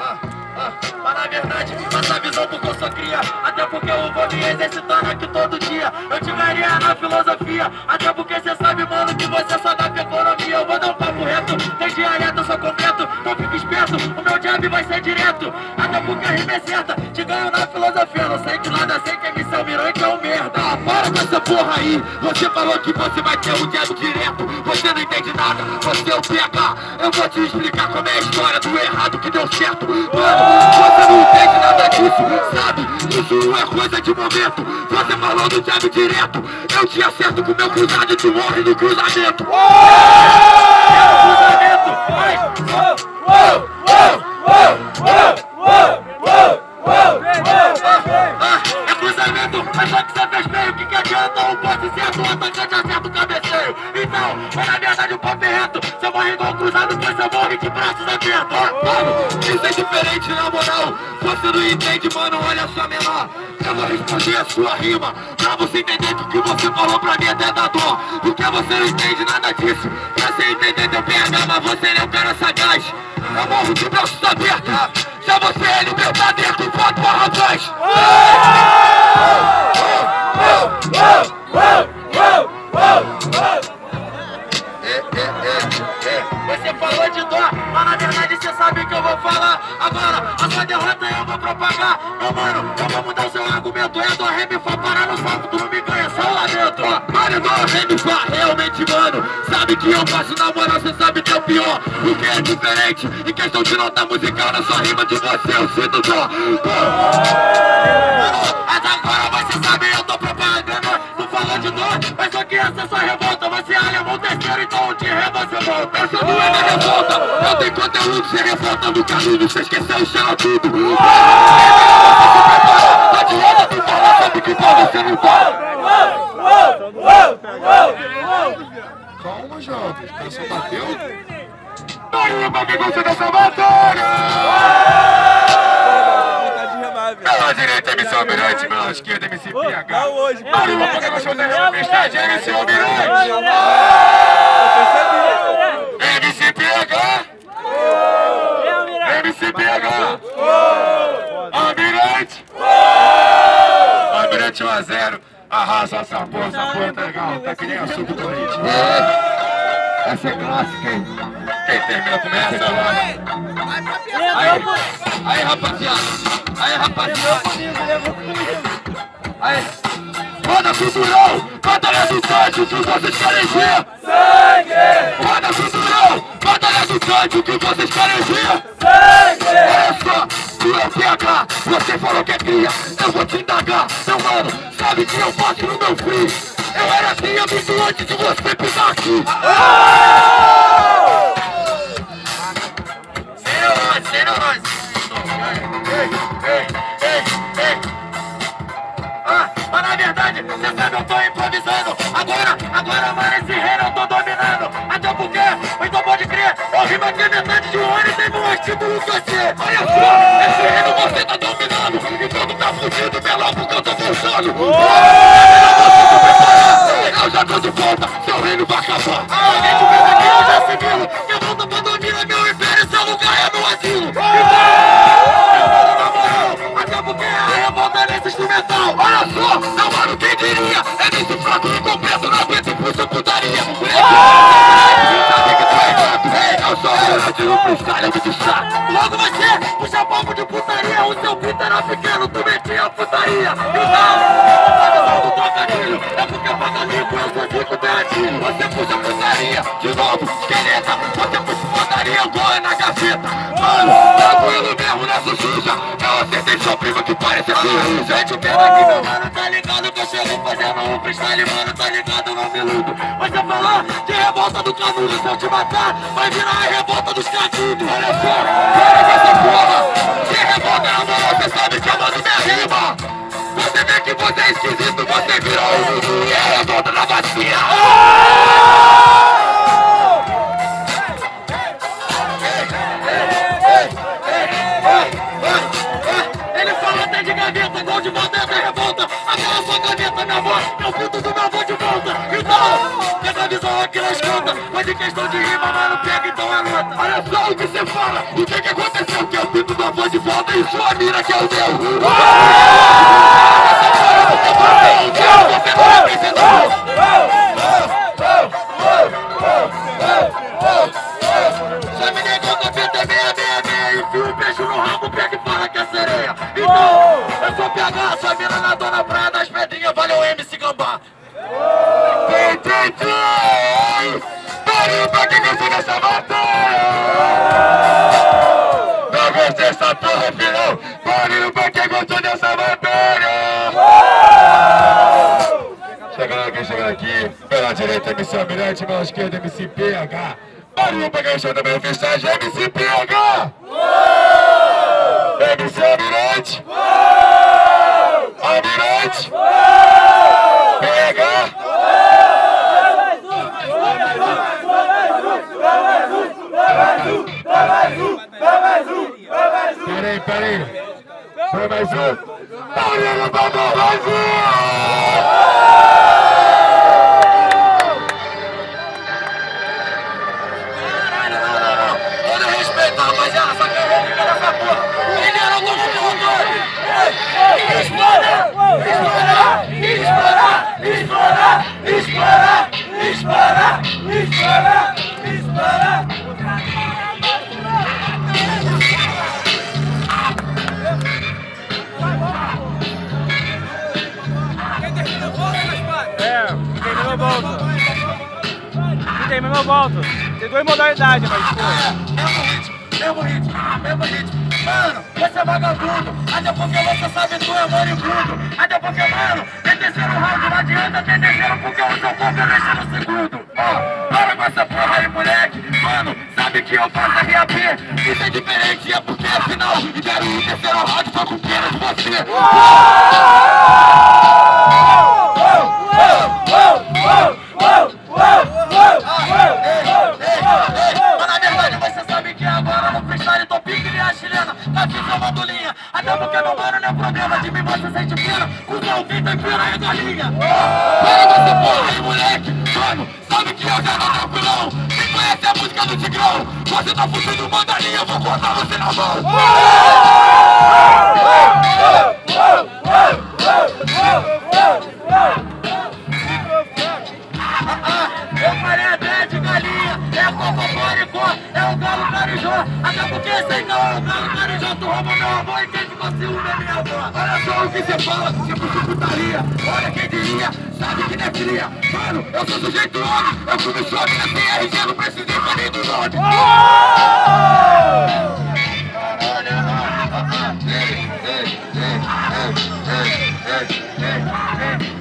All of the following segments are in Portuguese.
Mas na verdade, essa visão porque eu sou cria. Até porque eu vou me exercitando aqui todo dia. Eu te ganharia na filosofia. Até porque cê sabe, mano, que você só dá pra economia. Eu vou dar um papo reto, tem dialeto, sou completo. Então fica esperto, o meu jab vai ser direto. Até porque a rima é certa, te ganho na filosofia. Não sei de nada, sei que é missão mirante é um merda. Ah, Para com essa porra aí, você falou que você vai ter um jab direto. Você não entende nada, você é o PH Eu vou te explicar como é a história do errado que deu certo. Mano, você não entende nada disso, sabe? Isso é coisa de momento. Você falou do jab direto Eu te acerto com meu cruzado e tu morre no cruzamento. Cruzamento, ai, uou, é cruzamento, mas só que você fez feio Que que adianta um passe certo, o atacante acerta o cabeceio Então, mas na verdade o papo é reto igual cruzado, pois você morre de braços abertos Mano, isso é diferente na moral. Você não entende, mano, olha só menor. Eu vou responder a sua rima Pra você entender que o que você falou pra mim é até dá dó Porque você não entende nada disso. Pra você entender teu PH, mas você não é um cara sagaz. Eu morro de braços abertos. Já você é libertadeiro, voto pra Você falou de dó, mas na verdade você sabe que eu vou falar. Agora, a sua derrota eu vou propagar. Meu mano, eu vou mudar o seu argumento. É do ré, for parar no salto, tu não me ganha, só lá dentro do ré, me fá, realmente, mano. Sabe que eu faço na moral, cê sabe que é o pior. O que é diferente, em questão de nota musical Na sua rima de você, eu sinto dó. Mano, mas agora você sabe, eu tô propagando falou de dó, mas só que essa é sua revolta Você é alemão terceiro, então de ré você volta Essa não é minha revolta, eu tenho conteúdo Você revolta no caminho, você esqueceu o chão tudo Tá de roda, tu fala, sabe que pau você não fala Calma, jovem. O só bateu. Barulho pra quem gosta dessa batalha! Pela direita, MC Almirante, pela esquerda, MC PH. Não hoje, pô. Barulho pra quem gosta dessa tempestade, MC Almirante! MC PH! MC PH! Almirante! Almirante 1x0. Arrasa essa porra, essa porra tá legal. Tá que nem a suco do leite. Essa é clássica, hein? Quem termina começa. Aí, aí, rapaziada. Aí, rapaziada. Aí. Roda cultural, batalha do o que vocês querem ver? Sangue! Roda cultural, batalha do o que vocês querem ver? Sangue! Olha só, o PH, você falou que é cria, eu vou te indagar, meu mano, sabe que eu faço no meu free? Eu era cria muito antes de você pisar aqui. Senhores, metade de um e um título que você Olha só, esse reino você tá dominando. Tu tá fudido, melhor porque eu tô forçando Eu já tô de volta, seu reino vai acabar sou o de destaco Logo você, puxa papo de putaria O seu pinto era pequeno, tu metia putaria. Então, a visão do trocadilho É porque paga limpo, eu sou rico, gatilho Você puxa putaria, de novo, esqueleta Você puxa putaria, é na gaveta. Mano, tranquilo mesmo nessa suja Eu acertei sua prima que parece suja Gente, pena aqui, meu mano, tá ligado que eu um freestyle Mano, tá ligado, não me iludo Você falou de revolta do canudo Se eu te matar, vai virar a revolta dos canudos Olha só, para com essa porra. Se revolta mão, você sabe que eu mando minha rima. Você vê que você é esquisito, você virou o mundo E é a revolta da vacina em questão de rima, mano, pega então a nota Olha só o que você fala, o que que aconteceu? Que eu pinto sua voz de volta e sua mira que é o meu. Pra quem gostou dessa batalha Chegando aqui, chegando aqui. Pela direita MC Almirante, pela esquerda MC PH Barulho pra quem chama também festagem MC PH MC Almirante Brasil! Taurino não. Brasil! Todo respeito, rapaziada, só que eu vou ficar nessa porra! Mineiro do Mundo Explorar! Explorar! Explorar! Explorar! Explorar! Explorar! Terminou volta. Tem duas modalidades, mas pô. Mesmo ritmo, mesmo ritmo, mesmo ritmo. Mano, você é vagabundo. Até porque você sabe tu é moribundo. Até porque, mano, tem terceiro round, não adianta ter terceiro porque o seu corpo deixa no segundo. Ó, para com essa porra aí, moleque. Mano, sabe que eu faço RAP. Isso é diferente, é porque afinal, e quero o terceiro round só com pena de você. Mas é problema de mim você sente pena Cusão, quem tem pena é galinha Para você porra aí moleque. Mano, sabe que eu já não tranquilão Quem conhece a música do Tigrão? Você tá fugindo, manda linha, eu vou cortar você na mão. Eu falei a grande galinha, é cocô é o galo carijó. Até porque sem não é o galo carijó, tu rouba meu amor e ciúme é minha avó. Olha só o que você fala, tipo putaria. Olha quem diria, sabe que não é cria. Mano, eu sou sujeito homem, eu fui no shopping na CRG, não precisei nem do nome.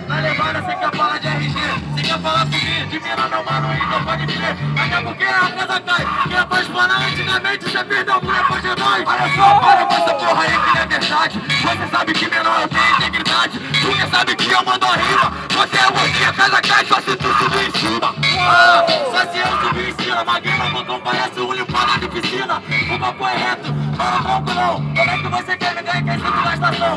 Na levada você quer falar de RG, você quer falar de mim meu mano, então pode me. Até porque a casa cai, quem é pra espanar antigamente, você perdeu a mulher pra nós. Olha só, para com essa porra aí que não é verdade. Você sabe que menor eu tenho integridade, que sabe que eu mando a rima. Você é você, a casa cai, só se tu subir em cima. Ah, só se eu subir em cima, magueira, bocão parece um limpada de piscina. O papo é reto, para tronco não. Como é que você quer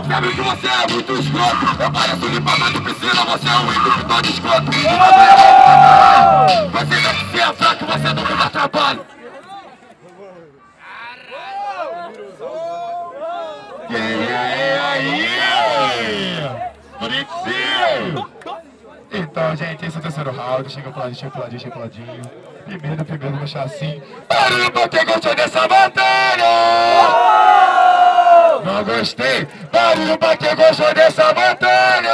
Sabe que você é muito escroto. Eu pareço limpada de piscina, você é um indubidor de escroto. É. Você deve ser fraco, você não me dá trabalho. É aí? Bonitinho! Então, gente, esse é o terceiro round. Chega pro ladinho, chega pro ladinho, chega pro ladinho. Primeiro, primeiro, deixar assim. Barulho pra quem gostou dessa batalha! Não, gostei. Barulho pra quem gostou dessa batalha.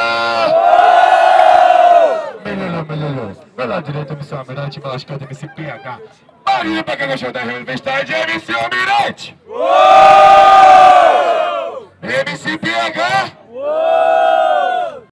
Oh! Melhorou, melhorou. Vai lá direito, MC Almirante, vai lá esquerda, MC PH. Barulho pra quem gostou da Revestade, MC Almirante. Uou! MC PH. Uou!